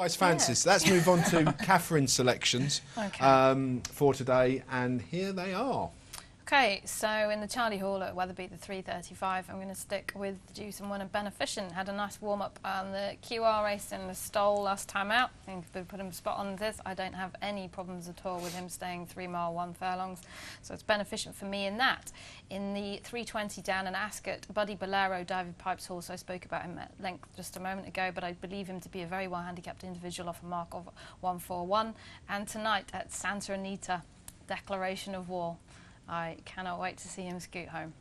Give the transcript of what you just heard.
Fry's Fancies. Let's move on to Cathryn's selections Okay. um, for today, and here they are. Okay, so in the Charlie Hall at Wetherby, the 335, I'm going to stick with the Deuce and One and Benefficient. Had a nice warm up on um, the QR race in the stole last time out. I think they put him spot on this. I don't have any problems at all with him staying three mile, one furlongs. So it's Benefficient for me in that. In the 320 down in Ascot, Buddy Bolero, David Pipes horse, I spoke about him at length just a moment ago, but I believe him to be a very well handicapped individual off a mark of 141. And tonight at Santa Anita, Declaration of War. I cannot wait to see him scoot home.